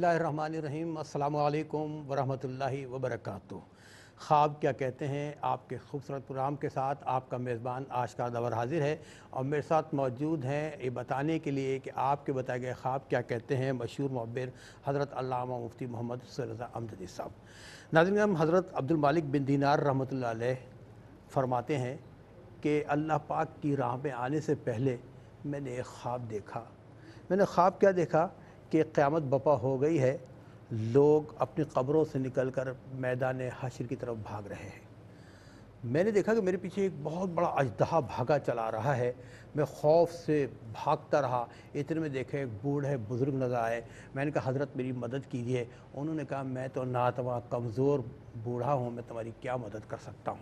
अस्सलाम वालेकुम वरहमतुल्लाहि वबरकातुहू। ख्वाब क्या कहते हैं? आपके खूबसूरत प्रोग्राम के साथ आपका मेज़बान आशका दवर हाजिर है और मेरे साथ मौजूद हैं ये बताने के लिए कि आपके बताए गए ख्वाब क्या कहते हैं मशहूर मुब्बर हज़रत अल्लामा मुफ्ती मोहम्मद सल्लल्लाहु अमजदी साहब। नाजिन हज़रत अब्दुल मालिक बिन दीनार अलैह फरमाते हैं कि अल्लाह पाक की राह में आने से पहले मैंने एक ख्वाब देखा। मैंने ख्वाब क्या देखा? कि क़्यामत बपा हो गई है, लोग अपनी कब्रों से निकलकर मैदान हशर की तरफ़ भाग रहे हैं। मैंने देखा कि मेरे पीछे एक बहुत बड़ा अजदहा भागा चला रहा है। मैं खौफ से भागता रहा, इतने में देखे एक बूढ़े बुज़ुर्ग नज़र आए। मैंने कहा, हज़रत, मेरी मदद कीजिए। उन्होंने कहा, मैं तो नातवा कमज़ोर बूढ़ा हूँ, मैं तुम्हारी क्या मदद कर सकता हूँ?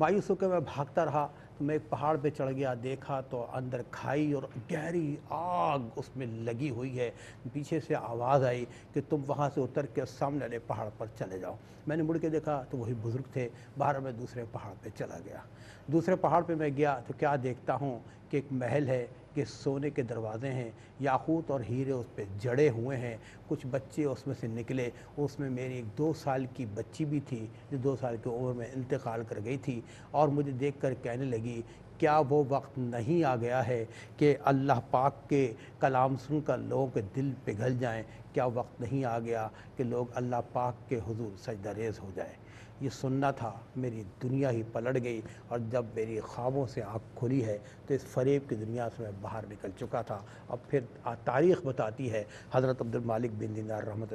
मायूस होकर मैं भागता रहा तो मैं एक पहाड़ पे चढ़ गया, देखा तो अंदर खाई और गहरी आग उसमें लगी हुई है। पीछे से आवाज़ आई कि तुम वहाँ से उतर के सामने वाले पहाड़ पर चले जाओ। मैंने मुड़ के देखा तो वही बुज़ुर्ग थे, बाहर मैं दूसरे पहाड़ पे चला गया। दूसरे पहाड़ पे मैं गया तो क्या देखता हूँ कि एक महल है कि सोने के दरवाजे हैं, याकूत और हीरे उस पर जड़े हुए हैं। कुछ बच्चे उसमें से निकले, उसमें मेरी एक दो साल की बच्ची भी थी, जो दो साल की उम्र में इंतकाल कर गई थी और मुझे देख कर कहने लगी, क्या वो वक्त नहीं आ गया है कि अल्लाह पाक के कलाम सुनकर लोगों के दिल पिघल जाएँ? क्या वक्त नहीं आ गया कि लोग अल्लाह पाक के हुजूर सजदा रेज़ हो जाए? ये सुनना था, मेरी दुनिया ही पलट गई और जब मेरी ख्वाबों से आँख खुली है तो इस फरेब की दुनिया से मैं बाहर निकल चुका था। अब फिर तारीख़ बताती है हज़रत अब्दुल मालिक बिन दिनार रहमत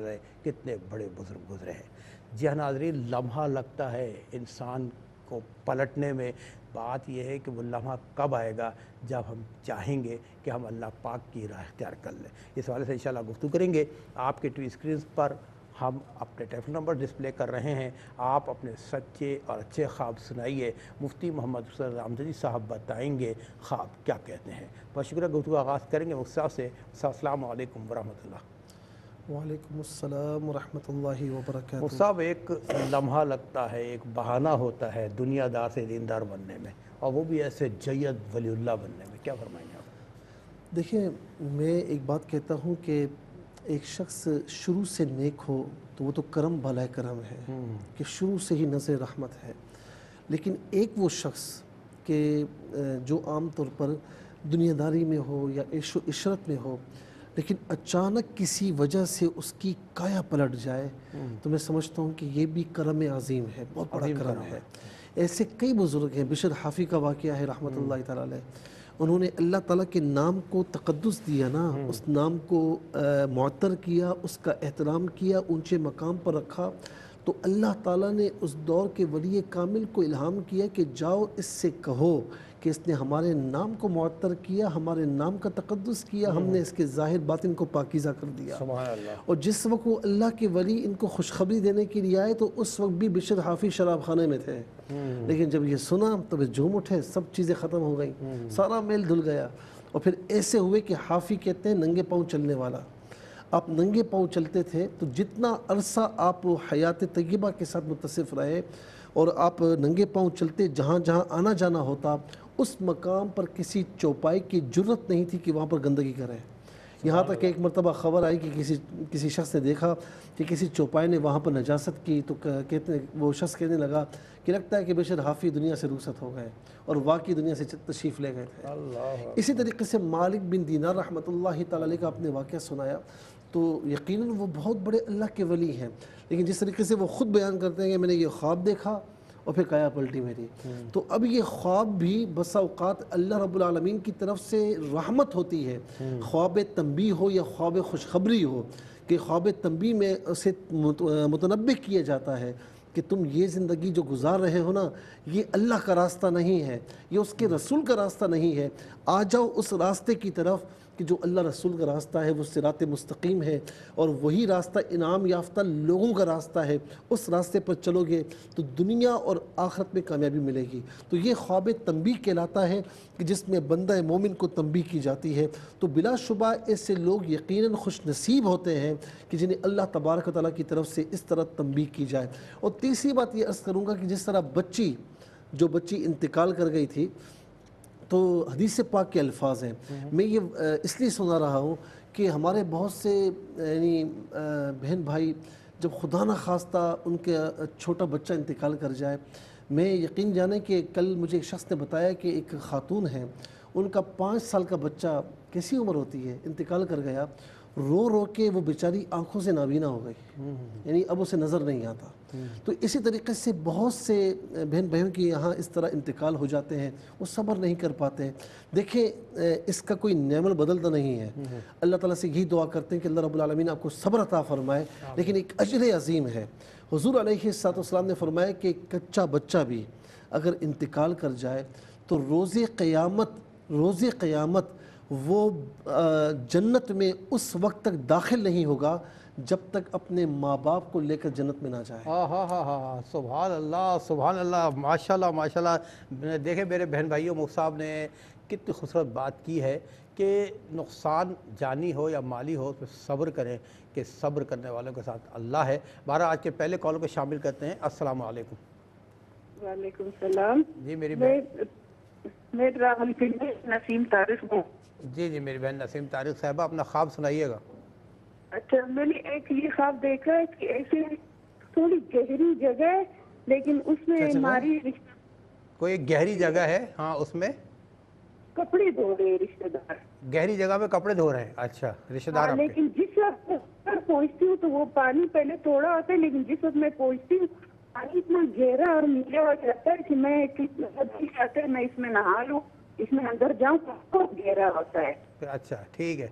कितने बड़े बुज़ुर्ग गुजरे हैं। जी हाँ नाजरी लम्हा लगता है इंसान को पलटने में। बात यह है कि वो लम्हा कब आएगा जब हम चाहेंगे कि हम अल्लाह पाक की राह इख्तियार कर लें। इस वाले से इंशाल्लाह गुफ्तु करेंगे। आपके टी स्क्रीन पर हम अपने टेलीफोन नंबर डिस्प्ले कर रहे हैं। आप अपने सच्चे और अच्छे ख्वाब सुनाइए। मुफ्ती मोहम्मद हुसैन रामजदी साहब बताएँगे ख्वाब क्या कहते हैं। बहुत शुक्रिया गुफ्तु आगाज़ करेंगे। मुफ्ता से अल्लाम वरहमल वालेकुम अस्सलाम वरहमतुल्लाहि वबरकातुहू। साहब एक लम्हा लगता है एक बहाना होता है दुनियादार से दीनदार बनने में और वो भी ऐसे जैद वलील्ला बनने में। क्या फरमाएँगे आप? देखिए मैं एक बात कहता हूँ कि एक शख्स शुरू से नेक हो तो वो तो करम भला करम है। हम्म। कि शुरू से ही नज़र रहमत है। लेकिन एक वो शख्स के जो आम तौर पर दुनियादारी में हो या इशरत में हो लेकिन अचानक किसी वजह से उसकी काया पलट जाए हम्म। तो मैं समझता हूँ कि ये भी करम अजीम है बहुत बड़ा करम है। ऐसे कई बुज़ुर्ग हैं बिशर हाफी का वाक़ है रहमत ला उन्होंने अल्लाह ताला के नाम को तकदस दिया ना हम्म। उस नाम को मअतर किया उसका एहतराम किया ऊँचे मकाम पर रखा तो अल्लाह ताला ने उस दौर के वली कामिल को इल्हाम किया कि जाओ इससे कहो कि इसने हमारे नाम को मअतर किया हमारे नाम का तकदस किया हम्म। हमने इसके ज़ाहिर बातिन को पाकिज़ा कर दिया और जिस वक्त वो अल्लाह के वली इनको खुशखबरी देने के लिए आए तो उस वक्त भी बिशर हाफी शराब खाने में थे हम्म। लेकिन जब ये सुना तो वे झूम उठे सब चीज़ें ख़त्म हो गई हम्म। सारा मेल धुल गया और फिर ऐसे हुए कि हाफी कहते हैं नंगे पाँव चलने वाला आप नंगे पाँव चलते थे तो जितना अरसा आप हयात तय्यबा के साथ मुतसिफ रहे और आप नंगे पाँव चलते जहाँ जहाँ आना जाना होता उस मकाम पर किसी चौपाई की ज़रूरत नहीं थी कि वहाँ पर गंदगी करें। यहाँ तक एक मरतबा ख़बर आई कि किसी किसी शख्स ने देखा कि किसी चौपाई ने वहाँ पर नजास्त की तो कहते वो शख्स कहने लगा कि लगता है कि बेशर हाफी दुनिया से रुखसत हो गए और वाकई दुनिया से तशरीफ़ ले गए थे। इसी तरीके से मालिक बिन दीनार रहमत ला का अपने वाक़ सुनाया तो यकीन वो बहुत बड़े अल्लाह के वली हैं। लेकिन जिस तरीके से वो ख़ुद बयान करते हैं कि मैंने ये ख्वाब देखा और फिर काया पलटी मेरी। तो अब ये ख्वाब भी बसा अवकात अल्लाह रबालमीन की तरफ़ से रहमत होती है। ख्वाब तंबी हो या ख्वाब खुशखबरी हो कि ख्वाब तंबी में उसे मुतनबे किया जाता है कि तुम ये ज़िंदगी जो गुजार रहे हो ना ये अल्लाह का रास्ता नहीं है ये उसके रसूल का रास्ता नहीं है। आ जाओ उस रास्ते की तरफ़ कि जो अल्लाह रसूल का रास्ता है, वो सिरात मुस्तकीम है और वही रास्ता इनाम याफ्ता लोगों का रास्ता है। उस रास्ते पर चलोगे तो दुनिया और आखरत में कामयाबी मिलेगी। तो ये ख्वाब तंबी कहलाता है कि जिसमें बंदा मोमिन को तंबी की जाती है। तो बिलाशुबा ऐसे लोग यकीन खुश नसीब होते हैं कि जिन्हें अल्लाह तबारक ताली की तरफ़ से इस तरह तंबी की जाए। और तीसरी बात ये अर्ज़ करूँगा कि जिस तरह बच्ची, जो बच्ची इंतकाल कर गई थी तो हदीस पाक के अल्फाज हैं। मैं ये इसलिए सुना रहा हूँ कि हमारे बहुत से यानी बहन भाई जब खुदा न खास्ता उनके छोटा बच्चा इंतकाल कर जाए मैं यकीन जाने कि कल मुझे एक शख्स ने बताया कि एक खातून है उनका पाँच साल का बच्चा कैसी उम्र होती है इंतकाल कर गया रो रो के वो बेचारी आँखों से नाबीना हो गई। यानी अब उसे नज़र नहीं आता। तो इसी तरीके से बहुत से बहन भाइयों की यहाँ इस तरह इंतकाल हो जाते हैं वो सब्र नहीं कर पाते। हैं देखिए इसका कोई नेमल बदलता नहीं है। अल्लाह ताला से यही दुआ करते हैं कि अल्लाह रब्बुल आलमीन आपको सब्र अता फरमाए। लेकिन एक अजर अजीम है। हुजूर अलैहिस्सलाम ने फरमाया कि कच्चा बच्चा भी अगर इंतकाल कर जाए तो रोज़ क़यामत रोज़ क़यामत वो जन्नत में उस वक्त तक दाखिल नहीं होगा जब तक अपने माँ बाप को लेकर जन्नत में ना जाए। हाँ हाँ हाँ हाँ हाँ सुबहान अल्लाह सुबहान अल्लाह माशाल्लाह माशाल्लाह। मैंने देखे मेरे बहन भाइयों मुख साहब ने कितनी खूबसूरत बात की है कि नुकसान जानी हो या माली हो तो सब्र करें कि सब्र करने वालों के साथ अल्लाह है। बारह आज के पहले कॉल को शामिल करते हैं। अस्सलाम वालेकुम वालेकुम सलाम। जी मेरी मैं मैं नसीम तारिक हूँ। जी जी मेरी बहन नसीम तारिक साहबा अपना ख्वाब सुनाइएगा। अच्छा मैंने एक ये ख्वाब देखा है कि ऐसे थोड़ी गहरी जगह है, लेकिन उसमें? हमारी कोई गहरी जगह है? हाँ उसमें? कपड़े धो रहे रिश्तेदार। गहरी जगह में कपड़े धो रहे हैं? अच्छा रिश्तेदार हाँ, लेकिन जिस वक्त पहुँचती हूँ तो वो पानी पहले थोड़ा आता है लेकिन जिस वक्त मैं पहुँचती हूँ पानी इतना गहरा और नीला हो जाता है कि मैं चाहता मैं इसमें नहा लूँ। इसमें अंदर जाऊँ तो बहुत गहरा होता है। अच्छा ठीक है।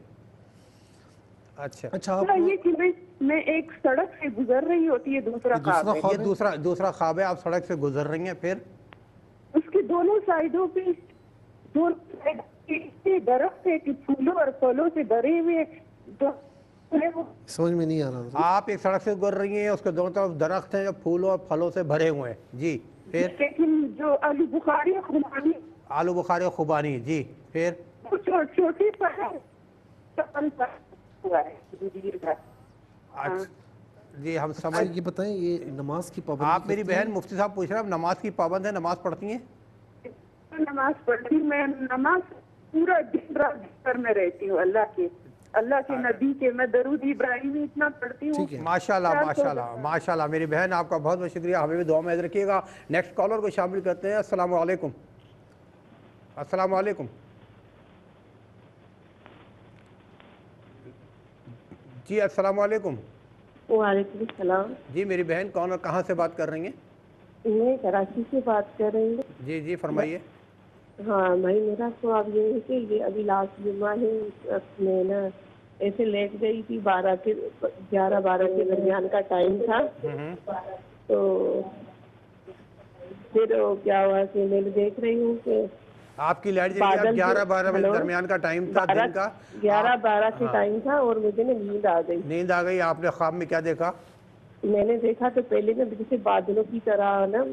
अच्छा। अच्छा आप ये कि मैं मैं एक सड़क से गुजर रही होती है दूसरा दूसरा ख्वाब है? दूसरा दूसरा ख्वाब है आप सड़क से गुजर रही हैं फिर? उसके दोनों साइडों पे दोनों साइड पे इतने दरख्त है कि फूलों और फलों से भरे हुए तो समझ में नहीं आ रहा आप एक सड़क से गुजर रही हैं उसके दोनों तरफ़ दरख्त हैं जो फूलों और फलों से भरे हुए हैं। जी फिर? लेकिन जो अली बुखारी खुमानी आलू बुखारे खुबानी जी फिर? छोटी सा है। है अच्छा जी हम समझ अच्छा ये बताएँ ये नमाज़ की पाबंदी आप मेरी बहन मुफ्ती साहब पूछ रहे हैं आप नमाज़ की पाबंद है नमाज़ पढ़ती हैं? नमाज़ पढ़ती मैं नमाज़ पूरा दिन रात घर में रहती हूँ अल्लाह के अल्लाह के नबी के मैं दरूद इब्राहिमी इतना पढ़ती हूँ। माशाल्लाह माशाल्लाह माशाल्लाह मेरी बहन आपका बहुत बहुत शुक्रिया हमें भी दुआ में याद रखिएगा। नेक्स्ट कॉलर को शामिल करते हैं अस्सलाम वालेकुम अस्सलाम वालेकुम जी अस्सलाम वालेकुम वालेकुम सलाम जी मेरी बहन कौन और कहाँ से बात कर रही हैं? मैं कराची से बात कर रही हूँ। जी जी फरमाइए। हाँ भाई मेरा सवाल ये है कि ये अभी लास्ट जुम्मा है मैं ना ऐसे लेट गई थी बारह के ग्यारह बारह के दरमियान का टाइम था। हम्म, तो फिर वो क्या हुआ कि मैं देख रही हूँ कि आपकी लाइट जली ग्यारह बारह बजे दरमियान का टाइम था दिन का। ग्यारह बारह के टाइम था और मुझे ना नींद आ गई। नींद आ गई आपने ख्वाब में क्या देखा? मैंने देखा तो पहले ना जैसे बादलों की तरह ना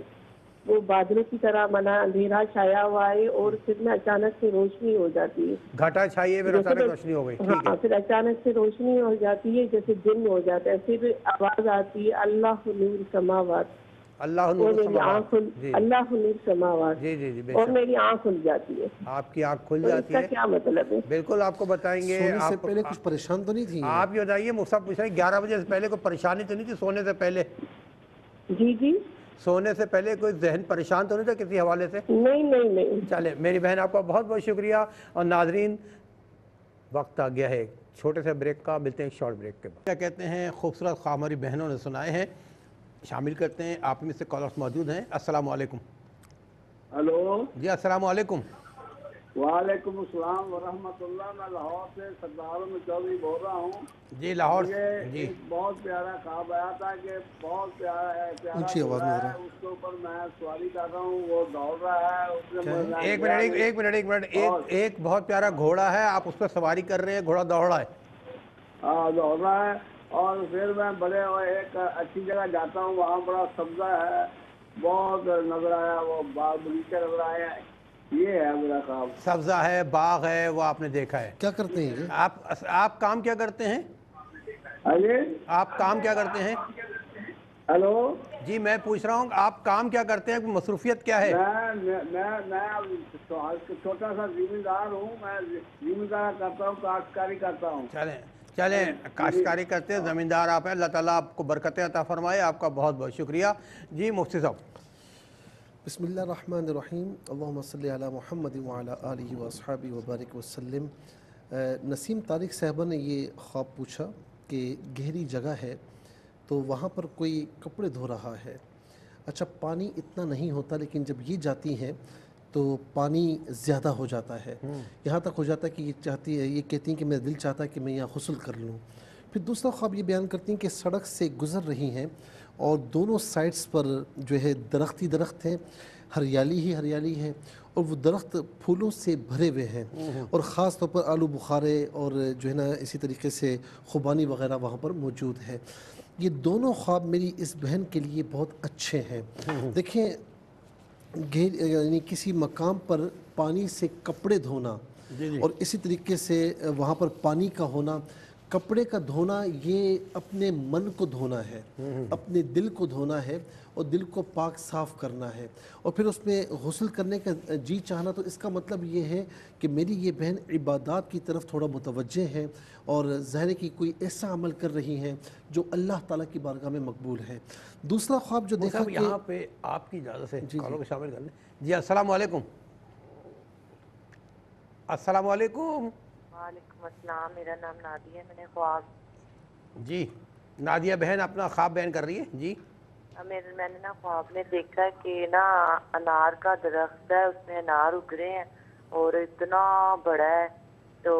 वो बादलों की तरह मना अंधेरा छाया हुआ है और फिर ना अचानक से रोशनी हो जाती है। घटा छाइए फिर अचानक रोशनी हो गई हाँ है। फिर अचानक से रोशनी हो जाती है जैसे दिन हो जाता है फिर आवाज़ आती है अल्लाह नूर समावात। अल्लाह अल्लाह जी जी जी और मेरी आँख खुल जाती है। आपकी आँख खुल तो जाती है। क्या मतलब है? बिल्कुल आपको बताएँगे आप पहले कुछ परेशान तो नहीं थी? आप ये बताइए मुझसे पूछ रहे ग्यारह बजे से पहले कोई परेशानी तो नहीं थी सोने से पहले? जी जी। सोने से पहले कोई जहन परेशान तो नहीं था किसी हवाले से? नहीं नहीं नहीं। चले मेरी बहन आपका बहुत बहुत शुक्रिया। और नाजरीन वक्त आ गया है। छोटे से ब्रेक का मिलते हैं शॉर्ट ब्रेक के बाद। क्या कहते हैं खूबसूरत ख्वाब हमारी बहनों ने सुनाए हैं। शामिल करते हैं। आप में से कॉलर्स मौजूद हैं। अस्सलाम वालेकुम हेलो। जी अस्सलाम वालेकुम वालेकुम अस्सलाम वरहमतुल्लाह। मैं लाहौर से सरदारों में चौधरी बोल रहा हूँ। जी लाहौर मुझे जी। बहुत प्यारा ख्वाब आया था कि बहुत प्यारा है प्यारा ऊँची आवाज़ में घोड़ा है। उसके ऊपर मैं सवारी कर रहा हूँ। वो दौड़ रहा है? मुझे एक मिनट एक, एक मिनट एक मिनट। एक एक बहुत प्यारा घोड़ा है। आप उस पर सवारी कर रहे हैं। घोड़ा दौड़ रहा है। हाँ दौड़ रहा है। और फिर मैं बड़े और एक अच्छी जगह जाता हूँ वहाँ बड़ा सब्जा है बहुत नज़र आया वो बाग बगीचा नज़र आया ये है मेरा ख्वाब सब्जा है बाग है वो आपने देखा है। क्या करते हैं आप आप काम क्या करते हैं? अरे आप काम क्या करते हैं? हेलो। जी मैं पूछ रहा हूँ आप काम क्या करते हैं? मसरूफियत क्या है? मैं मैं मैं अब छो- छोटा सा जिम्मेदार हूँ मैं जिम्मेदार करता हूँ काश्तकारी करता हूँ। चलें। चलें काश्तकारी करते हैं ज़मींदार आप हैं अल्लाह ताला आपको बरकतें अता फरमाए आपका बहुत बहुत शुक्रिया। जी मुफ्ती साहब। बसमीम अल्लाम महमद आलि वसहाबी वबारक वसलम नसीम तारिक साहबा ने ये ख्वाब पूछा कि गहरी जगह है तो वहाँ पर कोई कपड़े धो रहा है। अच्छा पानी इतना नहीं होता लेकिन जब ये जाती हैं तो पानी ज़्यादा हो जाता है। यहाँ तक हो जाता है कि ये चाहती है ये कहती हैं कि मेरा दिल चाहता है कि मैं यहाँ गसल कर लूँ। फिर दूसरा ख्वाब ये बयान करती हैं कि सड़क से गुज़र रही हैं और दोनों साइड्स पर जो है दरख्त ही दरख्त हैं हरियाली ही हरियाली है और वो दरख्त फूलों से भरे हुए हैं। और ख़ास तौर पर आलू बुखारे और जो है ना इसी तरीके से खुबानी वगैरह वहाँ पर मौजूद है। ये दोनों ख्वाब मेरी इस बहन के लिए बहुत अच्छे हैं। देखें घेर यानी किसी मकाम पर पानी से कपड़े धोना और इसी तरीके से वहाँ पर पानी का होना कपड़े का धोना ये अपने मन को धोना है अपने दिल को धोना है और दिल को पाक साफ़ करना है। और फिर उसमें गसल करने का जी चाहना तो इसका मतलब ये है कि मेरी ये बहन इबादत की तरफ़ थोड़ा मुतवजह है और ज़ाहिर की कोई ऐसा अमल कर रही हैं जो अल्लाह ताला की बारगाह में मकबूल है। दूसरा ख्वाब जो देखा कि यहाँ पे आपकी इजाज़त से जी, को शामिल कर लें। जी अस्सलाम वालेकुम अस्सलाम वालेकुम वालेकुम अस्सलाम मेरा नाम नादिया मैंने ख्वाब। जी नादिया बहन अपना ख्वाब बयान कर रही है? जी। मेरे मैंने ना ख्वाब में देखा कि ना अनार का दरख्त है उसमें अनार उग रहे हैं और इतना बड़ा है तो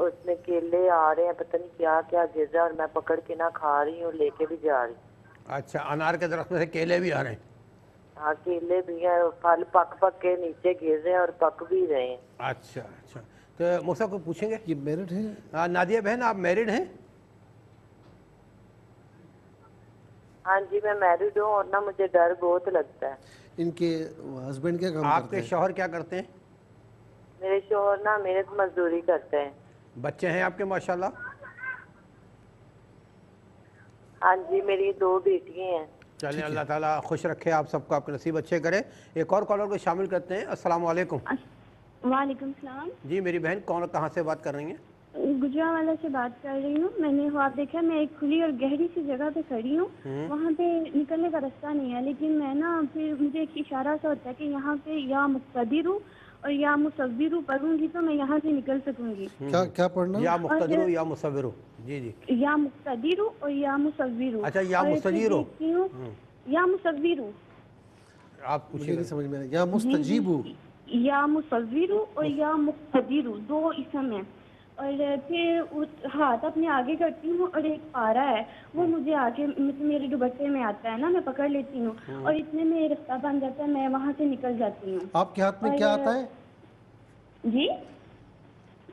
उसमें केले आ रहे हैं पता नहीं क्या क्या गिर और मैं पकड़ के ना खा रही हूँ लेके भी जा रही हूँ। अच्छा अनार के दरख्त में से केले भी आ रहे हैं? हाँ केले भी हैं फल पक पक के नीचे गिर रहे हैं और पक भी रहे हैं। अच्छा अच्छा। तो मुझसे को पूछेंगे? ये मेरिट है? हाँ, नादिया बहन आप मैरिड हैं? हाँ जी मैं मैरिड हूँ और ना मुझे डर बहुत लगता है। इनके हस्बैंड क्या काम आपके हैं? शौहर क्या करते हैं? मेरे शोहर ना मेहनत मजदूरी करते हैं। बच्चे हैं आपके माशाल्लाह? हाँ जी मेरी दो बेटियाँ हैं। चलें अल्लाह ताला खुश रखे आप सबको आपके नसीब अच्छे करे। एक और कॉलर को शामिल करते हैं। अस्सलाम वालेकुम वालेकुम सलाम। जी मेरी बहन कौन कहाँ से बात कर रही हैं? गुजरावाला से बात कर रही हूँ। मैंने ख्वाब देखा मैं एक खुली और गहरी सी जगह पे खड़ी हूँ। वहाँ पे निकलने का रास्ता नहीं है लेकिन मैं ना फिर मुझे एक इशारा सा होता है कि यहाँ पे या मुक्तदिर हूँ और या मुसविर पढ़ूँगी तो मैं यहाँ से निकल सकूँगी। क्या क्या पढ़ना? या मुख्तदिर या मुसविर जी जी। या मुक्तदिर हूँ और या मुसविर अच्छा, या और फिर मुस्तजीर हो। देखती हूँ या मुसविर हूँ। आप कुछ समझ में आया या मुस्तजीब हूँ। या मुसविर और या मुक्तदिर दो इसम है। और फिर उस हाथ अपने आगे करती हूँ और एक पारा है वो मुझे आगे मतलब मेरे दुपट्टे में आता है ना मैं पकड़ लेती हूँ। और इतने में रास्ता बन जाता है मैं वहाँ से निकल जाती हूँ। आपके हाथ में क्या आता है? जी?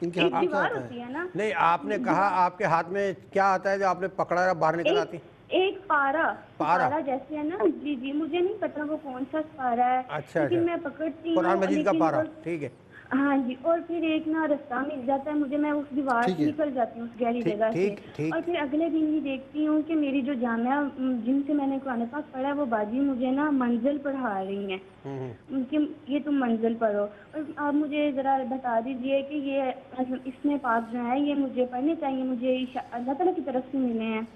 इनके एक हाथ में क्या दीवार आता होती है है ना। नहीं आपने कहा आपके हाथ में क्या आता है जो आपने पकड़ा बाहर निकल आती? एक, एक पारा? पारा। जैसे है ना? जी जी मुझे नहीं पता वो कौन सा पारा है अच्छा, लेकिन अच्छा। मैं पकड़ती हूँ मजीद का पारा ठीक है। हाँ जी और फिर एक ना रास्ता मिल जाता है मुझे मैं उस दीवार से निकल जाती हूँ उस गहरी जगह से। और फिर अगले दिन ही देखती हूँ कि मेरी जो जामिया जिनसे मैंने कुरान पाक पढ़ा है वो बाजी मुझे ना मंजिल पढ़ा रही हैं। हम्म, उनकी ये तुम मंजिल पढ़ो। और आप मुझे ज़रा बता दीजिए कि ये मतलब इसमें पाक जो है ये मुझे पढ़ने चाहिए मुझे अल्लाह ताला की तरफ़ से मिले हैं।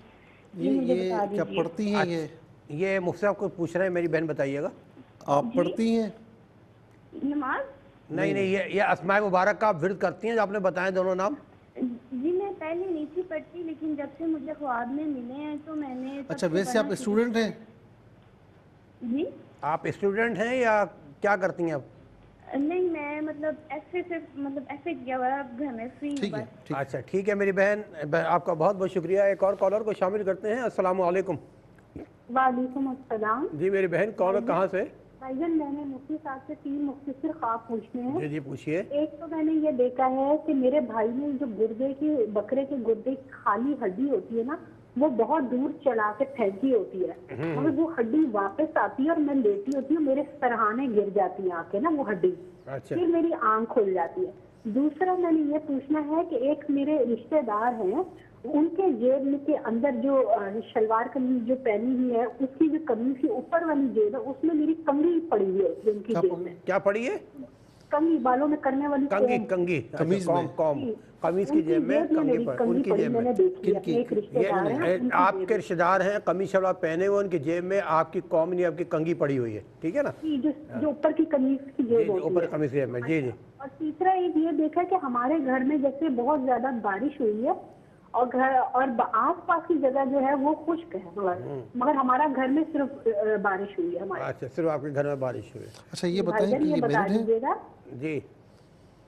ये ये क्या पढ़ती हैं ये? ये मुझसे आपको पूछ रहे हैं मेरी बहन बताइएगा। आप पढ़ती हैं? नमाज़? नहीं नहीं ये ये असमाय मुबारक का आप विरद करती हैं जो आपने बताए दोनों नाम? जी मैं पहले नहीं थी पढ़ती लेकिन जब से मुझे ख्वाब में मिले हैं तो मैंने अच्छा वैसे आप स्टूडेंट हैं? जी। आप स्टूडेंट हैं या क्या करती हैं आप? नहीं मैं मतलब ऐसे से मतलब ऐसे किया हुआ अब घर में फ्री ठीक है ठीक अच्छा ठीक है मेरी बहन आपका बहुत बहुत शुक्रिया। एक और कॉलर को शामिल करते हैं। अस्सलाम वालेकुम वालेकुम अस्सलाम। जी मेरी बहन कौन और कहाँ से? भाईजान मैंने मुफ्ती साहब से तीन मुख्तर ख्वाब पूछने हैं। जी जी पूछिए। एक तो मैंने ये देखा है कि मेरे भाई ने जो गुर्दे की बकरे के गुर्दे की खाली हड्डी होती है ना वो बहुत दूर चला के फेंकी होती है। और वो हड्डी वापस आती है और मैं लेटी होती हूँ मेरे सरहाने गिर जाती है आके ना वो हड्डी। अच्छा। फिर मेरी आँख खुल जाती है। दूसरा मैंने ये पूछना है कि एक मेरे रिश्तेदार हैं उनके जेब में के अंदर जो शलवार कमीज जो पहनी हुई है उसकी जो कमीज की ऊपर वाली जेब है उसमें मेरी कंगी पड़ी हुई है उनकी जेब में। क्या पड़ी है? कंगी बालों में करने वाली कंगी कंगी कमीज अच्छा, कॉम में। कॉम। जी। कमीज की जेब में कंगी पर उनकी जेब में। है किनकी? ये हैं आपके रिश्तेदार हैं कमीज शलवार पहने हुए उनकी जेब में आपकी कॉम नहीं आपकी कंगी पड़ी हुई है ठीक है ना? जो जो ऊपर की कमीज की जेब ऊपर है। कमीज की जेब में जी जी। और तीसरा एक ये देखा कि हमारे घर में जैसे बहुत ज़्यादा बारिश हुई है और घर और आस पास की जगह जो है वो खुश्क है मगर हम्म। हमारा घर में सिर्फ़ बारिश हुई है हमारे। अच्छा सिर्फ़ आपके घर में बारिश हुई है। अच्छा ये बताएँ भाईजान कि ये बता है? दीजिएगा। जी।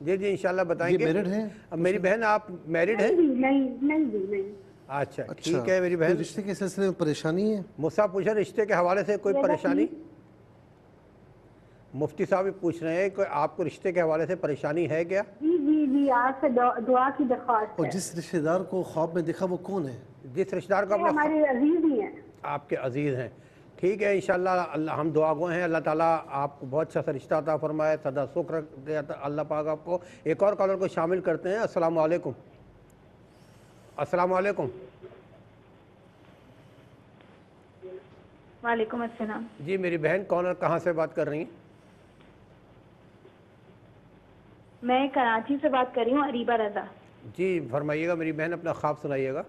जी जी इंशाल्लाह बताएँगे। ये married है? अब मेरी बहन आप मैरिड है? नहीं नहीं नहीं अच्छा अच्छा। ठीक है मेरी कोई बहन रिश्ते के सिलसिले में परेशानी है? मुझसे पूछा रिश्ते के हवाले से कोई परेशानी? मुफ्ती साहब पूछ रहे हैं कि आपको रिश्ते के हवाले से परेशानी है क्या? जी जी जी आज से दुआ दुआ की दरख्वास्त और जिस रिश्तेदार को ख्वाब में देखा वो कौन है? जिस रिश्तेदार को हमारे अज़ीज़ ही हैं। आपके अज़ीज़ हैं। ठीक है अल्लाह हम दुआ गो हैं अल्लाह ताला आपको बहुत अच्छा सा रिश्ता अता फरमाए सदा सुख रख अल्लाह पाक आपको एक और कॉलर को शामिल करते हैं अस्सलाम वालेकुम अस्सलाम वालेकुम वालेकुम अस्सलाम। जी मेरी बहन कॉलर कहाँ से बात कर रही हैं? मैं कराची से बात कर रही हूँ अरीबा रजा। जी फरमाइएगा मेरी बहन अपना ख्वाब सुनाइएगा।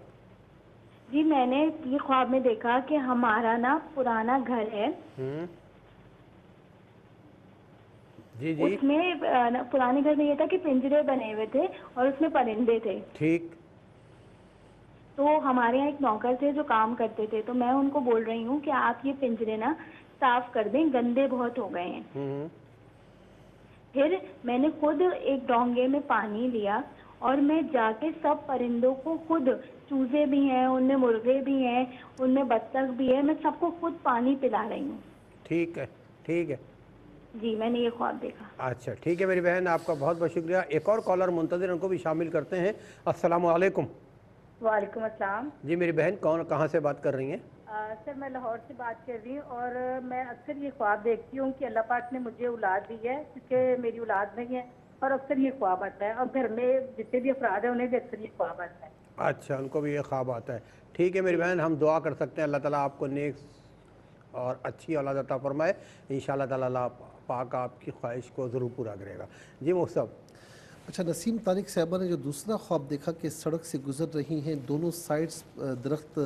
जी मैंने ये ख्वाब में देखा कि हमारा ना पुराना घर है। हम्म। जी जी। उसमें पुराने घर में ये था कि पिंजरे बने हुए थे और उसमें परिंदे थे। ठीक। तो हमारे यहाँ एक नौकर थे जो काम करते थे। तो मैं उनको बोल रही हूँ कि आप ये पिंजरे ना साफ़ कर दें गंदे बहुत हो गए हैं। हम्म। फिर मैंने खुद एक डोंगे में पानी लिया और मैं जाके सब परिंदों को खुद चूजे भी हैं उनमें मुर्गे भी हैं उनमें बत्तख भी है मैं सबको खुद पानी पिला रही हूँ। ठीक है ठीक है। जी मैंने ये ख्वाब देखा। अच्छा ठीक है मेरी बहन आपका बहुत बहुत शुक्रिया। एक और कॉलर मुंतजर उनको भी शामिल करते हैं। अस्सलाम वालेकुम वालेकुम अस्सलाम। जी मेरी बहन कौन कहाँ से बात कर रही हैं? सर मैं लाहौर से बात कर रही हूँ और मैं अक्सर ये ख्वाब देखती हूँ कि अल्लाह पाक ने मुझे औलाद दी है क्योंकि मेरी औलाद नहीं है और अक्सर ये ख्वाब आता है और घर में जितने भी अफराद हैं उन्हें भी अक्सर ये ख्वाब आता है। अच्छा उनको भी ये ख्वाब आता है। ठीक है मेरी बहन, हम दुआ कर सकते हैं, अल्लाह ताला आपको नेक और अच्छी औलाद अता फरमाए। इन ताला पाक आपकी ख्वाहिश को ज़रूर पूरा करेगा। जी मुहसब। अच्छा नसीम तारिक साहबा ने जो दूसरा ख्वाब देखा कि सड़क से गुजर रही हैं, दोनों साइड्स दरख्त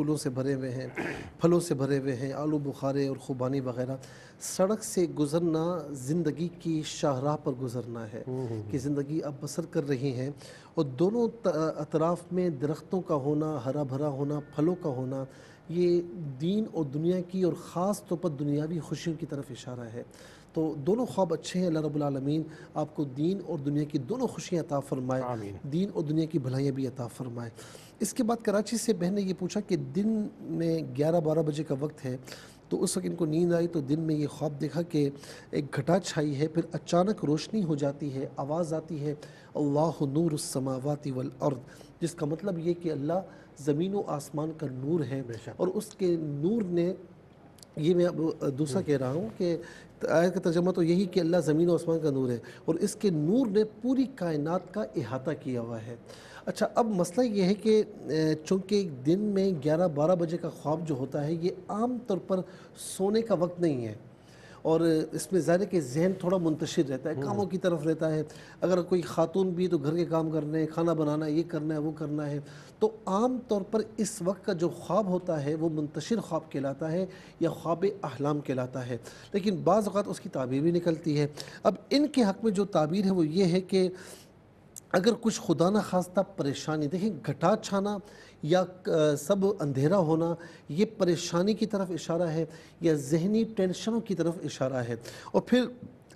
फूलों से भरे हुए हैं फलों से भरे हुए हैं आलू बुखारे और खुबानी वगैरह। सड़क से गुजरना ज़िंदगी की शाहराह पर गुजरना है कि ज़िंदगी अब बसर कर रही हैं। और दोनों अतराफ में दरख्तों का होना हरा भरा होना फलों का होना ये दीन और दुनिया की और ख़ास तौर पर दुनियावी खुशियों की तरफ़ इशारा है। तो दोनों ख्वाब अच्छे हैं अल्लाह रब्बुल आलमीन आपको दीन और दुनिया की दोनों खुशियाँ अता फरमाए। दीन और दुनिया की भलाइयाँ भी अता फरमाए। इसके बाद कराची से बहन ने ये पूछा कि दिन में 11-12 बजे का वक्त है तो उस वक्त इनको नींद आई तो दिन में ये ख्वाब देखा कि एक घटा छाई है फिर अचानक रोशनी हो जाती है आवाज़ आती है अल्लाह नूर समावाती वल अर्द जिसका मतलब ये कि अल्लाह ज़मीन व आसमान का नूर है। और उसके नूर ने ये मैं अब दूसरा कह रहा हूँ कि आयत का तर्जमा तो यही कि अल्लाह ज़मीन आसमान का नूर है और इसके नूर ने पूरी कायनात का अहाता किया हुआ है। अच्छा अब मसला ये है कि चूँकि दिन में 11-12 बजे का ख्वाब जो होता है ये आम तौर पर सोने का वक्त नहीं है। और इसमें ज़ाहिर कि जहन थोड़ा मुंतशिर रहता है कामों की तरफ़ रहता है। अगर कोई खातून भी तो घर के काम करने हैं खाना बनाना है ये करना है वो करना है। तो आम तौर पर इस वक्त का जो ख्वाब होता है वो मुंतशिर ख्वाब कहलाता है या ख्वाब अहलाम कहलाता है। लेकिन बाज़ उसकी ताबीर भी निकलती है। अब इनके हक़ में जो ताबीर है वो ये है कि अगर कुछ खुदा न खास्ता परेशानी, देखें घटा छाना या सब अंधेरा होना, ये परेशानी की तरफ़ इशारा है, या जहनी टेंशनों की तरफ़ इशारा है। और फिर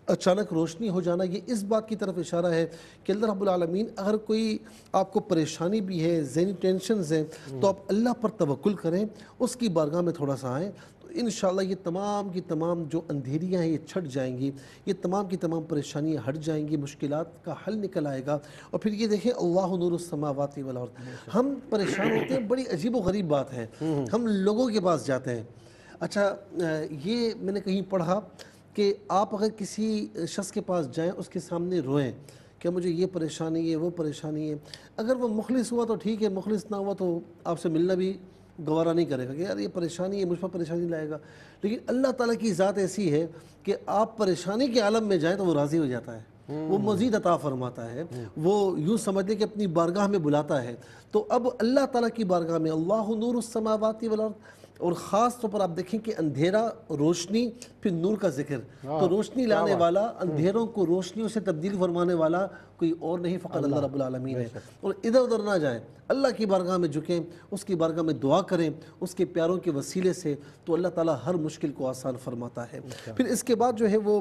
अचानक रोशनी हो जाना, ये इस बात की तरफ़ इशारा है कि अल्लाह रब्बुल आलमीन, अगर कोई आपको परेशानी भी है, जहनी टेंशन हैं तो आप अल्लाह पर तवक्कुल करें, उसकी बारगाह में थोड़ा सा आएँ। इन ये तमाम की तमाम जो अंधेरियाँ हैं ये छट जाएँगी। ये तमाम की तमाम परेशानियाँ हट जाएँगी मुश्किल का हल निकल आएगा। और फिर ये देखें अल्लाह नूरसमावाती वाला हम परेशान होते हैं बड़ी अजीब व गरीब बात है। हम लोगों के पास जाते हैं। अच्छा ये मैंने कहीं पढ़ा कि आप अगर किसी शख्स के पास जाएँ उसके सामने रोएँ कि मुझे ये परेशानी है वो परेशानी है? अगर वो मुखलिस हुआ तो ठीक है मुखलिस ना हुआ तो आपसे मिलना भी गवारा नहीं करेगा कि यार ये परेशानी है मुझ पर परेशानी लाएगा। लेकिन अल्लाह ताला की ज़ात ऐसी है कि आप परेशानी के आलम में जाएँ तो वो राज़ी हो जाता है। वो मज़ीद अता फरमाता है। वो यूँ समझ लें कि अपनी बारगाह में बुलाता है। तो अब अल्लाह ताला की बारगाह में अल्लाह नूर समावाती वाला और ख़ास तौर तो पर आप देखें कि अंधेरा रोशनी फिर नूर का ज़िक्र। तो रोशनी लाने वाला अंधेरों को रोशनियों से तब्दील फरमाने वाला कोई और नहीं फ़कत अल्लाह रब्बुल आलमीन है। और इधर उधर ना जाए। अल्लाह की बारगाह में झुकें उसकी बारगाह में दुआ करें उसके प्यारों के वसीले से तो अल्लाह ताला हर मुश्किल को आसान फरमाता है। फिर इसके बाद जो है वो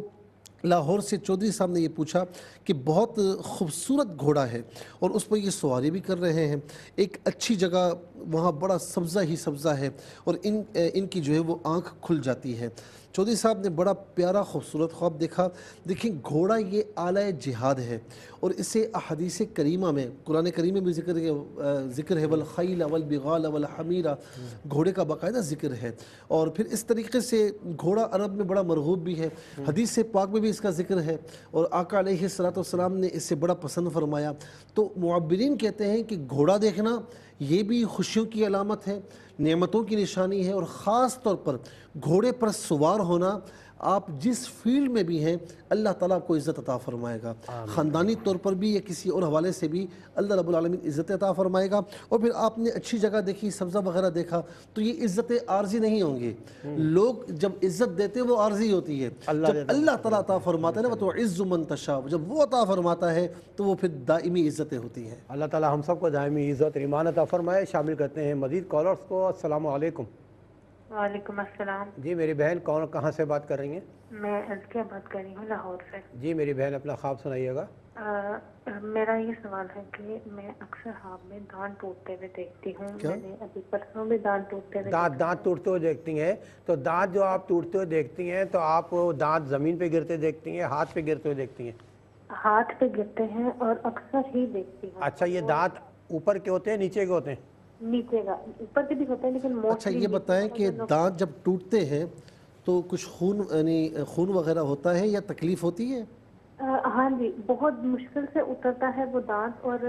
लाहौर से चौधरी साहब ने ये पूछा कि बहुत खूबसूरत घोड़ा है और उस पर ये सवारी भी कर रहे हैं। एक अच्छी जगह, वहाँ बड़ा सब्ज़ा ही सब्ज़ा है और इन, इनकी जो है वो आँख खुल जाती है। चौधरी साहब ने बड़ा प्यारा, खूबसूरत ख्वाब देखा। देखिए, घोड़ा ये आला जिहाद है और इसे अहदीस करीमा में, कुरान करीम में भी ज़िक्र ज़िक्र है, वल खैल, वल बिगाल, वल हमीरा, घोड़े का बाकायदा ज़िक्र है। और फिर इस तरीके से घोड़ा अरब में बड़ा मरहूब भी है। हदीस पाक में भी इसका ज़िक्र है। और आका सलाम ने इसे बड़ा पसंद फरमाया। तो मुआबरीन कहते हैं कि घोड़ा देखना, ये भी खुशियों की अलामत है, नेमतों की निशानी है। और ख़ास तौर पर घोड़े पर सवार होना आप जिस फ़ील्ड में भी हैं अल्लाह ताला आपको इज़्ज़त अता फरमाएगा। ख़ानदानी तौर पर भी या किसी और हवाले से भी अल्लाह रब्बुल आलमीन इज़्ज़त अता फरमाएगा। और फिर आपने अच्छी जगह देखी सब्ज़ा वगैरह देखा तो ये इज़्ज़त आर्जी नहीं होंगी। लोग जब इज़्ज़त देते वो आर्जी होती है। जब अल्लाह ताला अता फरमाता है ना तो इज़्ज़ुमन तशा जब वो अता फरमाता है तो वो फिर दायमी इज़्ज़तें होती हैं। अल्लाह ताला हम सबको दायमी इज़्ज़त ईमान अता फरमाए। शामिल करते हैं मज़ीद कॉलर्स को। अस्सलाम वालेकुम अस्सलाम। जी मेरी बहन कौन कहाँ से बात कर रही हैं? मैं अजकिया बात कर रही हूँ लाहौर से। जी मेरी बहन अपना ख्वाब सुनाइएगा। मेरा ये सवाल है कि मैं अक्सर हाथ में दांत टूटते हुए देखती हूँ। मैंने अभी परसों भी दांत टूटते हुए दांत दांत टूटते हुए देखती हैं? तो दांत जो आप टूटते हुए देखती हैं तो आप दांत ज़मीन पे गिरते देखती हैं हाथ पे गिरते हुए देखती हैं? हाथ पे गिरते हैं और अक्सर ही देखती हूँ। अच्छा ये दांत ऊपर के होते हैं नीचे के होते हैं? नीचे का ऊपर के भी होते हैं लेकिन अच्छा ये बताएँ कि दांत जब टूटते हैं तो कुछ खून यानी खून वगैरह होता है या तकलीफ़ होती है? हाँ जी बहुत मुश्किल से उतरता है वो दांत और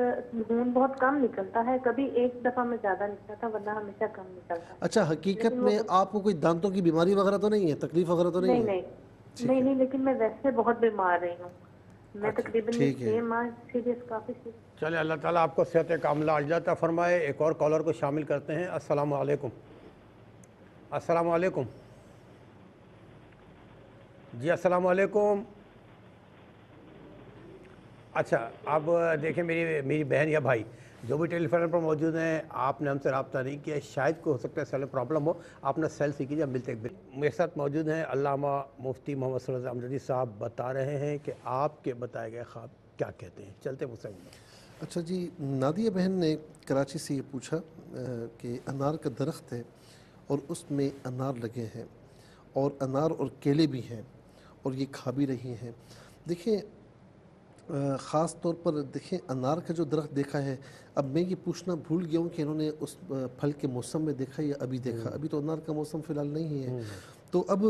खून बहुत कम निकलता है। कभी एक दफ़ा में ज़्यादा निकलता था वरना हमेशा कम निकलता है अच्छा हकीकत में आपको कोई दांतों की बीमारी वगैरह तो नहीं है तकलीफ़ वगैरह तो नहीं, नहीं नहीं। नहीं लेकिन मैं वैसे बहुत बीमार रही हूँ। मैं अच्छा, तकरीबन चले अल्लाह ताला आपको सेहत कामला अजाता फरमाए। एक और कॉलर को शामिल करते हैं। अस्सलाम वालेकुम अस्सलाम वालेकुम जी अस्सलाम वालेकुम अच्छा अब देखें मेरी मेरी बहन या भाई जो भी टेलीफोन पर मौजूद हैं, आपने हमसे रबता नहीं किया। शायद को हो सकता है सेल प्रॉब्लम हो, आपने सेल सीखी जब मिलते मेरे साथ मौजूद हैं अल्लामा मुफ्ती मोहम्मद अमजदी साहब, बता रहे हैं कि आपके बताए गए ख्वाब क्या कहते हैं। चलते मुझसे अच्छा जी, नादिया बहन ने कराची से ये पूछा कि अनार का दरख्त है और उसमें अनार लगे हैं और अनार और केले भी हैं और ये खा भी रही हैं। देखिए ख़ास तौर पर देखें अनार का जो दरख्त देखा है अब मैं ये पूछना भूल गया हूँ कि इन्होंने उस फल के मौसम में देखा या अभी देखा हम्म। अभी तो अनार का मौसम फ़िलहाल नहीं है हम्म। तो अब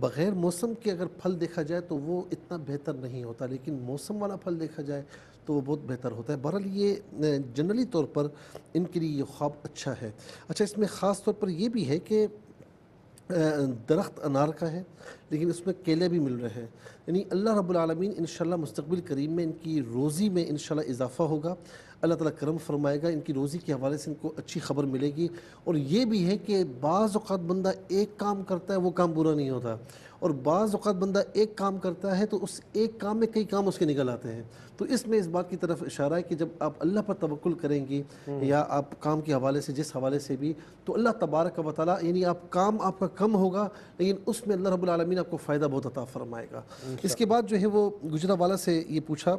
बग़ैर मौसम के अगर फल देखा जाए तो वो इतना बेहतर नहीं होता लेकिन मौसम वाला फल देखा जाए तो वो बहुत बेहतर होता है बहरहाल ये जनरली तौर पर इनके लिए ये ख्वाब अच्छा है अच्छा इसमें ख़ास तौर पर यह भी है कि दरख्त अनार का है, लेकिन उसमें केले भी मिल रहे हैं। यानी अल्लाह रब्बुल आलमीन इंशाल्लाह मुस्तकबिल करीम में इनकी रोज़ी में इंशाल्लाह इजाफ़ा होगा। अल्लाह ताला करम फरमाएगा, इनकी रोज़ी के हवाले से इनको अच्छी खबर मिलेगी। और ये भी है कि बाज़ अवत बंदा एक काम करता है, वो काम बुरा नहीं होता। और बाज़ अवत बंदा एक काम करता है तो उस एक काम में कई काम उसके निकल आते हैं। तो इसमें इस बात की तरफ़ इशारा है कि जब आप अल्लाह पर तवक्ल करेंगी या आप काम के हवाले से जिस हवाले से भी तो अल्लाह तबारक का ताली यानी आप काम आपका कम होगा लेकिन उसमें अल्लाह रबालमीन आपको फ़ायदा बहुत अता फरमाएगा। इसके बाद जो है वो गुजरा वाला से ये पूछा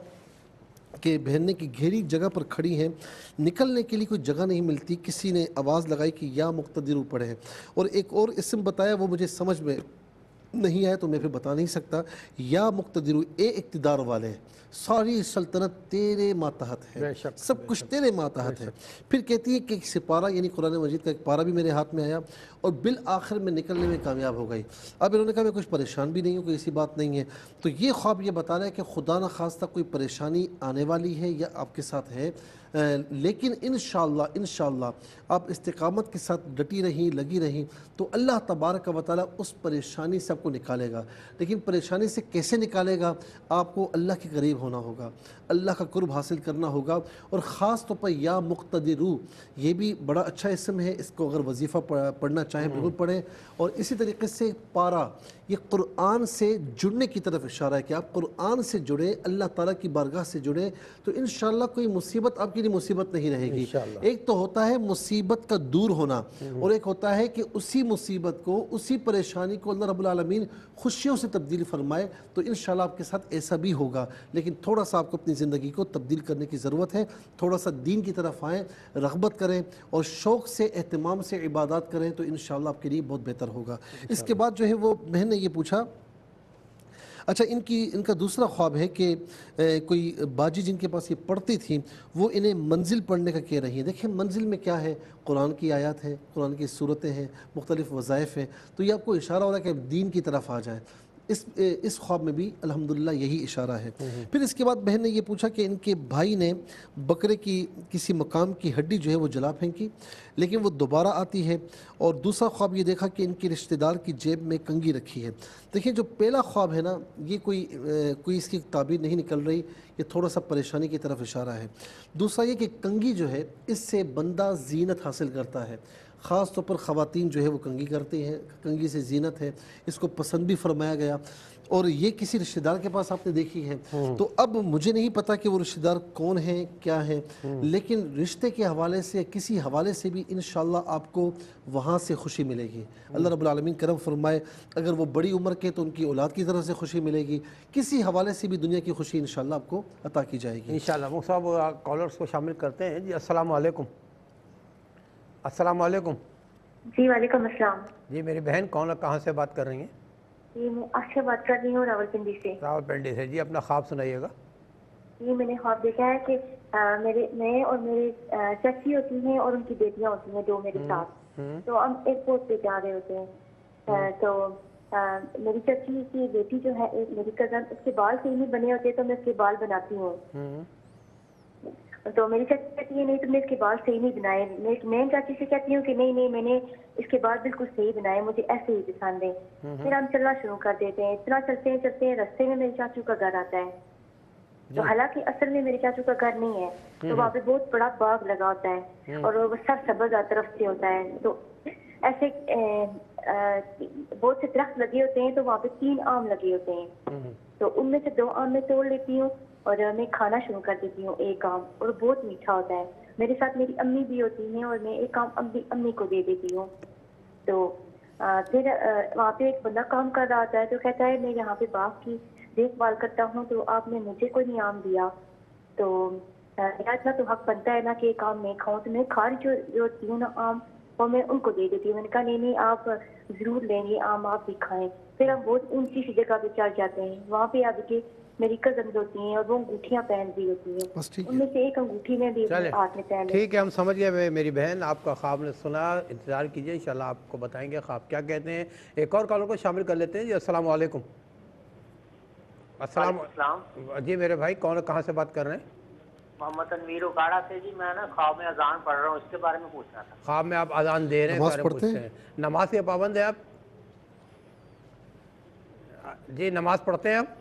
कि बहने की घेरी जगह पर खड़ी हैं निकलने के लिए कोई जगह नहीं मिलती किसी ने आवाज़ लगाई कि या मुख्तर पड़े हैं। और एक और इसम बताया वो मुझे समझ में नहीं आया तो मैं फिर बता नहीं सकता। या मुख्तदिर ए इकतदार वाले सारी सल्तनत तेरे मातहत है। सब कुछ तेरे मातहत है। फिर कहती है कि एक सिपारा यानी कुरान मजीद का एक पारा भी मेरे हाथ में आया और बिल आखिर में निकलने में कामयाब हो गई। अब इन्होंने कहा मैं कुछ परेशान भी नहीं हूँ कोई ऐसी बात नहीं है। तो ये ख्वाब ये बता रहा है कि खुदा न खास्ता कोई परेशानी आने वाली है या आपके साथ है? लेकिन इन शाह इन आप इस्तकामत के साथ डटी रहीं लगी रहीं तो अल्लाह तबारक व ताली उस परेशानी से आपको निकालेगा। लेकिन परेशानी से कैसे निकालेगा? आपको अल्लाह के करीब होना होगा अल्लाह का कुर्ब हासिल करना होगा और ख़ास तौर पर या मुख्तदिरू ये भी बड़ा अच्छा इसम है इसको अगर वजीफ़ा पढ़ना चाहें बिल्कुल पढ़ें और इसी तरीके से पारा ये कुरान से जुड़ने की तरफ़ इशारा है कि आप कुरान से जुड़े अल्लाह ताला की बारगाह से जुड़े तो इन कोई मुसीबत आपके लिए मुसीबत नहीं रहेगी। एक तो होता है मुसीबत का दूर होना और एक होता है कि उसी मुसीबत को उसी परेशानी को अल्लाह रब्बुल आलमीन खुशियों से तब्दील फरमाए तो इन आपके साथ ऐसा भी होगा। लेकिन थोड़ा सा आपको अपनी ज़िंदगी को तब्दील करने की ज़रूरत है थोड़ा सा दीन की तरफ़ आएँ रगबत करें और शौक़ से अहतमाम से इबादत करें तो इन आपके लिए बहुत बेहतर होगा। इसके बाद जो है वो बहन ने ये पूछा अच्छा इनकी, इनका दूसरा ख्वाब है कि कोई बाजी जिनके पास ये पढ़ती थी, वो इन्हें मंजिल पढ़ने का कह रही है। देखिए, मंजिल में क्या है? कुरान की आयत है, कुरान की सूरतें हैं, मुख्तलिफ़ वज़ाइफ हैं। तो ये आपको इशारा हो रहा है कि दीन की तरफ़ आ जाए। इस इस ख्वाब में भी अल्हम्दुलिल्लाह यही इशारा है। फिर इसके बाद बहन ने ये पूछा कि इनके भाई ने बकरे की किसी मकाम की हड्डी जो है वो जला फेंकी लेकिन वो दोबारा आती है और दूसरा ख्वाब ये देखा कि इनके रिश्तेदार की जेब में कंगी रखी है। देखिए जो पहला ख्वाब है ना ये कोई कोई इसकी ताबीर नहीं निकल रही ये थोड़ा सा परेशानी की तरफ़ इशारा है। दूसरा ये कि कंगी जो है इससे बंदा जीनत हासिल करता है। ख़ास तौर पर ख़वातीन जो है वो कंगी करती हैं कंगी से जीनत है इसको पसंद भी फरमाया गया। और ये किसी रिश्तेदार के पास आपने देखी है। तो अब मुझे नहीं पता कि वो रिश्तेदार कौन है क्या है लेकिन रिश्ते के हवाले से किसी हवाले से भी इन आपको वहाँ से खुशी मिलेगी। अल्लाह रब्बुल आलमीन करम फरमाए अगर वो बड़ी उम्र के तो उनकी औलाद की तरफ़ से खुशी मिलेगी। किसी हवाले से भी दुनिया की खुशी इन आपको अता की जाएगी। इन साहब कॉलर्स को शामिल करते हैं। जी अस्सलाम वालेकुम अस्सलाम वालेकुम जी वालेकुम अस्सलाम। जी मेरी बहन कौन है कहाँ से बात कर रही हैं? जी मैं अक्षय बात कर रही हूँ रावलपिंडी से। रावलपिंडी से। जी अपना ख्वाब सुनाइएगा। ये मैंने ख्वाब देखा है कि आ, मेरे मैं और मेरे चाची होती हैं और उनकी बेटियाँ होती हैं दो मेरे साथ। तो हम एयरपोर्ट पे जा रहे होते हैं। तो आ, मेरी चाची की बेटी जो है एक मेरी कज़न उसके बाल सही नहीं बने होते तो मैं उसके बाल बनाती हूँ। तो मेरी चाची कहती है नहीं तुमने इसके बाल सही नहीं बनाए। मैं चाची से कहती हूँ कि नहीं नहीं मैंने इसके बाल बिल्कुल सही बनाए मुझे ऐसे ही पसंद है फिर हम चलना शुरू कर देते हैं। इतना चलते हैं चलते हैं रास्ते में मेरे चाचू का घर आता है। तो हालाँकि असल में मेरे चाचू का घर नहीं है तो वहाँ पे बहुत बड़ा बाग लगा होता है और वो सब सब्ज तरफ़ से होता है। तो ऐसे बहुत से दरख्त लगे होते हैं तो वहाँ पे तीन आम लगे होते हैं। तो उनमें से दो आम मैं तोड़ लेती हूँ और मैं खाना शुरू कर देती हूँ एक आम और बहुत मीठा होता है। मेरे साथ मेरी अम्मी भी होती हैं और मैं एक आम अम्मी अम्मी को दे देती हूँ। तो आ, फिर वहाँ पे एक बंदा काम कर रहा होता है तो कहता है मैं यहाँ पे बाग की देखभाल करता हूँ तो आपने मुझे कोई नहीं आम दिया। तो मेरा इतना तो हक बनता है ना कि एक आम मैं खाऊं तो मैं खा रही जो जो होती हूँ ना आम। वो मैं उनको दे देती हूँ। मैंने कहा नहीं नहीं आप ज़रूर लेंगे आम आप भी खाएँ। फिर हम बहुत ऊँची सी जगह पे चढ़ जाते हैं। वहाँ पे अब के मेरी कज़न होती हैं और वो अंगूठियाँ पहन रही होती हैं। उनमें से एक अंगूठी में भी हाथ में पहन ठीक है हम समझ गए मेरी बहन आपका ख्वाब ने सुना इंतज़ार कीजिए इंशाल्लाह आपको बताएँगे ख्वाब क्या कहते हैं। एक और कॉलर को शामिल कर लेते हैं। जी अस्सलाम वालेकुम। जी मेरे भाई कौन कहाँ से बात कर रहे हैं? मोहम्मद तनवीर उकाड़ा से जी मैं ना ख्वाब में अजान पढ़ रहा हूँ इसके बारे में पूछना था। ख्वाब में आप अजान दे रहे हैं नमाज़ पढ़ते हैं? के पाबंद है आप? जी नमाज़ पढ़ते हैं आप?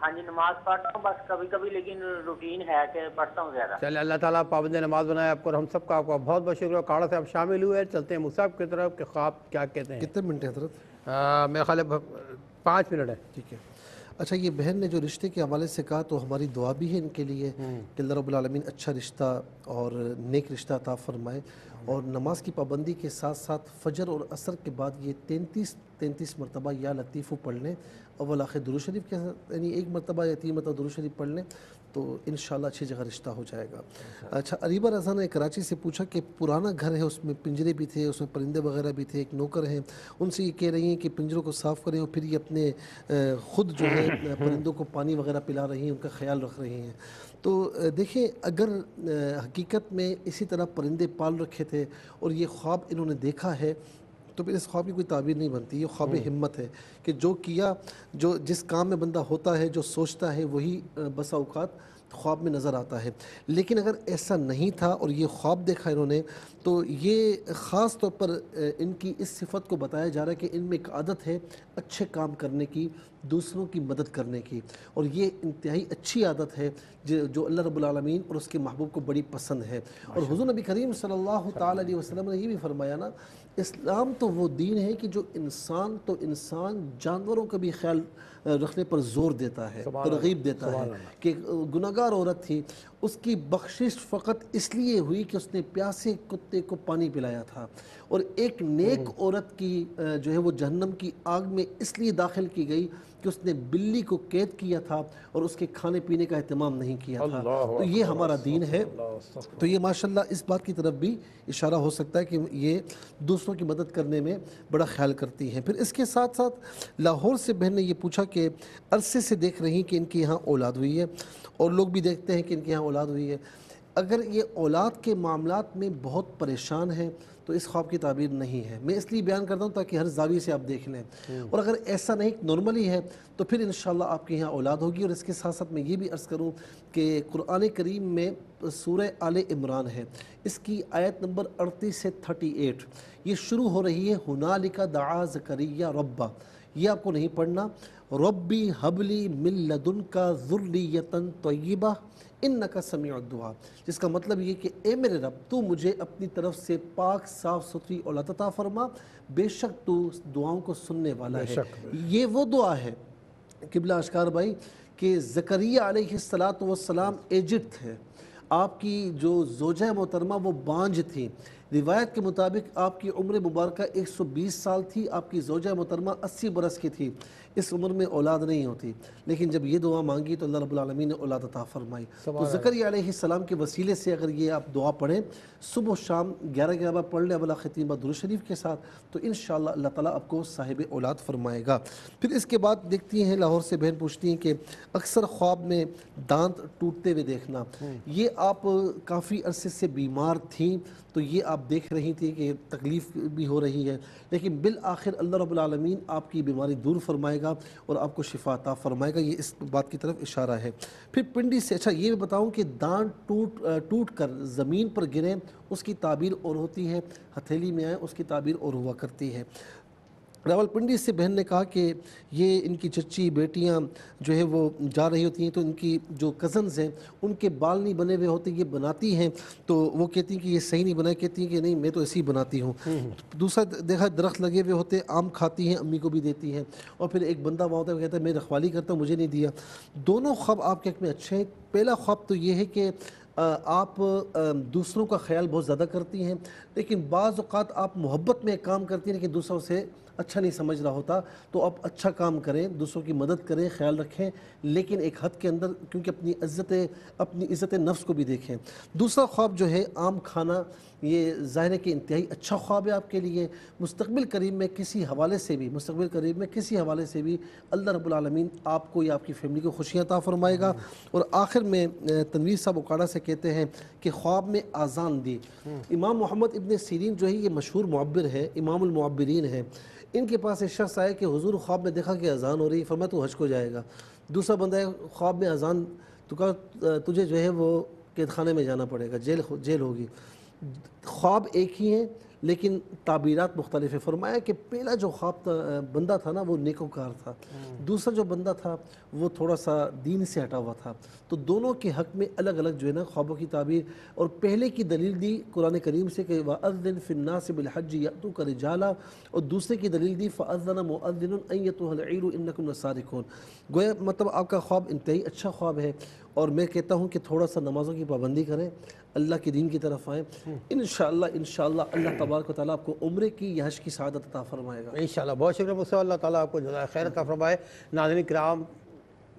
हाँ जी नमाज़ पढ़ता हूँ बस कभी कभी लेकिन रूटीन है कि पढ़ता हूँ ज़्यादा। चले अल्लाह ताला पाबंद नमाज़ बनाए आपको और हम सबका आपका बहुत बहुत शुक्रिया काड़ा से आप शामिल हुए चलते हैं मुसाफ की तरफ़ के ख्वाब क्या कहते हैं। कितने मिनट है हज़रत? आ, ख्याल पाँच मिनट है। ठीक है। अच्छा ये बहन ने जो रिश्ते के हवाले से कहा तो हमारी दुआ भी है इनके लिए कि अल्लाह अच्छा रिश्ता और नेक रिश्ता अता फरमाए। और नमाज़ की पाबंदी के साथ साथ फजर और असर के बाद ये तैंतीस तैंतीस मरतबा या लतीफ़ पढ़ लें। अवल आखिर दुरू शरीफ के साथ यानी एक मरतबा या तीन मरतबा दुरू शरीफ पढ़ लें। तो इन अच्छी जगह रिश्ता हो जाएगा। अच्छा अरीबा रजा ने कराची से पूछा कि पुराना घर है, उसमें पिंजरे भी थे, उसमें परिंदे वगैरह भी थे, एक नौकर हैं, उनसे ये कह रही हैं कि पिंजरों को साफ़ करें और फिर ये अपने ख़ुद जो है परिंदों को पानी वगैरह पिला रही हैं, उनका ख्याल रख रही हैं। तो देखें अगर हकीकत में इसी तरह परिंदे पाल रखे थे और ये ख्वाब इन्होंने देखा है तो फिर इस ख्वाब की कोई ताबीर नहीं बनती। ये ख्वाब हम्म। हिम्मत है कि जो किया जो जिस काम में बंदा होता है जो सोचता है वही बसा अवकात ख्वाब में नज़र आता है। लेकिन अगर ऐसा नहीं था और ये ख्वाब देखा इन्होंने तो ये ख़ास तौर पर इनकी इस सिफत को बताया जा रहा है कि इनमें एक आदत है अच्छे काम करने की दूसरों की मदद करने की। और ये इंतहाई अच्छी आदत है जो जो अल्लाह रब्बुल आलमीन और उसके महबूब को बड़ी पसंद है। और हुजूर नबी करीम अलैहि वसल्लम ने ये भी फरमाया ना इस्लाम तो वो दीन है कि जो इंसान तो इंसान जानवरों का भी ख्याल रखने पर ज़ोर देता है तरगीब देता है कि गुनागार औरत थी उसकी बख्शिश फ़कत इसलिए हुई कि उसने प्यासे कुत्ते को पानी पिलाया था और एक नेक हम्म। औरत की जो है वो जहन्नम की आग में इसलिए दाखिल की गई कि उसने बिल्ली को कैद किया था और उसके खाने पीने का अहतमाम नहीं किया था। तो ये हमारा दीन है। तो ये माशाल्लाह इस बात की तरफ़ भी इशारा हो सकता है कि ये दूसरों की मदद करने में बड़ा ख्याल करती हैं। फिर इसके साथ साथ लाहौर से बहन ने ये पूछा कि अरसे से देख रही कि इनके यहाँ औलाद हुई है और लोग भी देखते हैं कि इनके यहाँ औलाद हुई है। अगर ये औलाद के मामला में बहुत परेशान हैं तो इस ख्वाब की ताबीर नहीं है। मैं इसलिए बयान करता हूँ ताकि हर जावी से आप देख लें। हम्म। और अगर ऐसा नहीं नॉर्मली है तो फिर इन आपके यहाँ औलाद होगी। और इसके साथ साथ मैं ये भी अर्ज़ करूँ कि कुरान करीम में सूर आल इमरान है। इसकी आयत नंबर अड़तीस से थर्टी एट ये शुरू हो रही है हुनालिका दआ जकरिया रब्बा। ये आपको नहीं पढ़ना। रब्बी हबली मिल्लदुन का ज़ुर्रियतन तय्यबा। इन नका समी दुआ जिसका मतलब ये कि ए मेरे रब तू मुझे अपनी तरफ़ से पाक साफ़ सुथरी और लतता फरमा। बेशक तू दुआओं को सुनने वाला है। ये वो दुआ है किबला अशकार भाई कि ज़करिया सलात वसलाम एजिट थे आपकी जो जोजा मोहतरमा वो बांझ थी। रिवायत के मुताबिक आपकी उम्र मुबारक 120 साल थी आपकी जोजा मुतरमा 80 बरस की थी। इस उम्र में औलाद नहीं होती। लेकिन जब ये दुआ मांगी तो अल्लाह रब्बुल ने औलाद अता फरमाई। तो सलाम के वसीले से अगर ये आप दुआ पढ़ें सुबह शाम ग्यारह ग्यारह बार पढ़ लें अबला ख़तीमा दुर शरीफ के साथ तो इन अल्लाह ताला आपको साहिब औलाद फरमाएगा। फिर इसके बाद देखती हैं लाहौर से बहन पूछती हैं कि अक्सर ख्वाब में दांत टूटते हुए देखना। हम्म। ये आप काफ़ी अरसे से बीमार थी तो ये आप देख रही थी कि तकलीफ़ भी हो रही है, लेकिन बिल आखिर अल्लाह रबालमीन आपकी बीमारी दूर फरमाएगा और आपको शिफाता फरमाएगा। ये इस बात की तरफ़ इशारा है। फिर पिंडी से अच्छा ये बताऊँ कि दान टूट टूट कर ज़मीन पर गिरें, उसकी ताबीर और होती है, हथेली में आए, उसकी ताबीर और हुआ करती है। रावलपिंडी से बहन ने कहा कि ये इनकी चच्ची बेटियाँ जो है वो जा रही होती हैं तो इनकी जो कज़न्स हैं उनके बाल नहीं बने हुए होते ये बनाती हैं तो वो कहती हैं कि ये सही नहीं बनाए कहती हैं कि नहीं मैं तो ऐसे ही बनाती हूँ। हम्म। दूसरा देखा दरख्त लगे हुए होते आम खाती हैं अम्मी को भी देती हैं और फिर एक बंदा वहाँ होता है कहता है मैं रखवाली करता हूँ मुझे नहीं दिया। दोनों ख्वाब आपके हक में अच्छे हैं। पहला ख्वाब तो ये है कि आप दूसरों का ख्याल बहुत ज़्यादा करती हैं लेकिन बाज़ात आप मोहब्बत में काम करती हैं लेकिन दूसरों से अच्छा नहीं समझ रहा होता तो आप अच्छा काम करें दूसरों की मदद करें ख्याल रखें लेकिन एक हद के अंदर क्योंकि अपनी इज़्ज़त अपनी इज़्ज़त नफ्स को भी देखें। दूसरा ख्वाब जो है आम खाना ये ज़ाहिर के इंतहाई अच्छा ख्वाब है आपके लिए। मुस्तबिल करीब में किसी हवाले से भी मुस्तबिल करीब में किसी हवाले से भी अल्लाह रबालमीन आपको या आपकी फैमिली को खुशियाँ ता फरमाएगा। और आखिर में तनवीर साहब उकाड़ा से कहते हैं कि ख्वाब में आज़ान दी। इमाम मोहम्मद इबन सीरीन जो है ये मशहूर मुब्बर है इमामबरीन है। इनके पास एक शख्स आया कि हुजूर ख्वाब में देखा कि अजान हो रही फरमा तो हज को जाएगा। दूसरा बंदा है, ख्वाब में अजान तो कहा तुझे जो है वो कैद खाने में जाना पड़ेगा, जेल जेल होगी। ख्वाब एक ही है लेकिन ताबीरात मुख्तलिफ़ है। फरमाया कि पहला जो ख्वाब बंदा था ना वो नेकोकार था। हम्म। दूसरा जो बंदा था वो थोड़ा सा दीन से हटा हुआ था। तो दोनों के हक़ में अलग अलग जो है ना ख्वाबों की ताबीर और पहले की दलील दी कुरान करीम से कि वज़न फ़िन्ना से बिलहज यतु कर जाला और दूसरे की दलील दी फ़ाज़न मुअदिन सारिकून गोया मतलब आपका ख्वाब इंतहाई अच्छा ख्वाब है। और मैं कहता हूँ कि थोड़ा सा नमाज़ों की पाबंदी करें, अल्लाह के दिन की तरफ़ आएँ। इन इन अल्लाह तबारक ताली आपको उम्र की, यश की शादत फरमाएगा। इन बहुत शुक्रिया मुझसे, अल्लाह ताली आपको जजा खैर फरमाए। नाजन कराम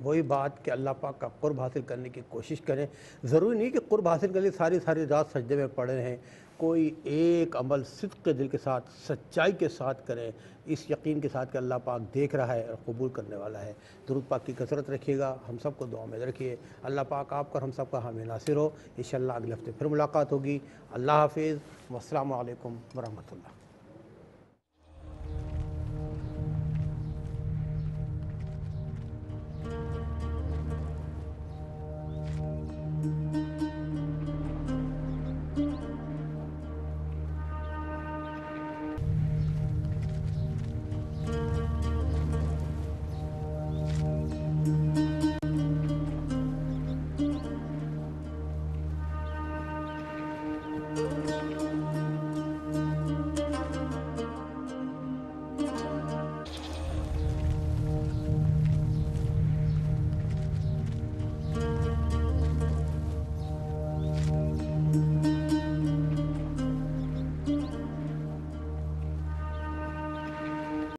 वही बात कि अल्लाह पाक का कुर्ब हासिल करने की कोशिश करें। ज़रूरी नहीं कि कुर्ब हासिल करने लिए सारी सारी रात सजदे में पड़े रहें। कोई एक अमल सिद्क के दिल के साथ, सच्चाई के साथ करें। इस यकीन के साथ कि अल्लाह पाक देख रहा है और कबूल करने वाला है। दुरुद पाक की कसरत रखिएगा। हम सबको दुआ में रखिए। अल्लाह पाक आपका हम सबका हमें नासिर हो। इन अगले हफ़्ते फिर मुलाकात होगी। अल्लाह हाफिज़। वालेकुम वरहमतुल्लाह।